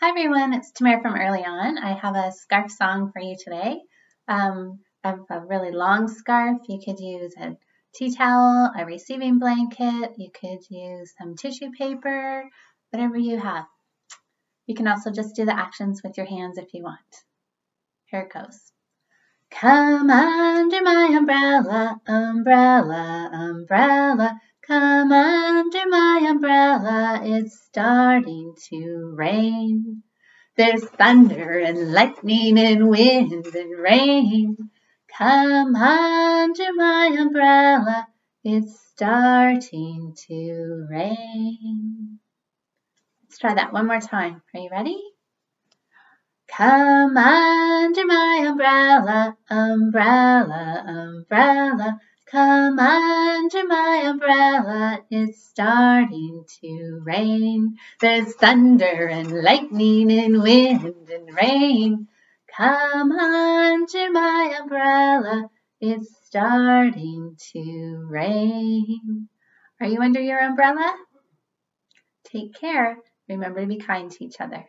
Hi everyone, it's Tamara from EarlyOn. I have a scarf song for you today. Um, I have a really long scarf. You could use a tea towel, a receiving blanket, you could use some tissue paper, whatever you have. You can also just do the actions with your hands if you want. Here it goes. Come under my umbrella, umbrella, umbrella. Come under it's starting to rain. There's thunder and lightning and wind and rain. Come under my umbrella, it's starting to rain. Let's try that one more time. Are you ready? Come under my umbrella, umbrella, umbrella. Come under my umbrella, it's starting to rain. There's thunder and lightning and wind and rain. Come under my umbrella, it's starting to rain. Are you under your umbrella? Take care. Remember to be kind to each other.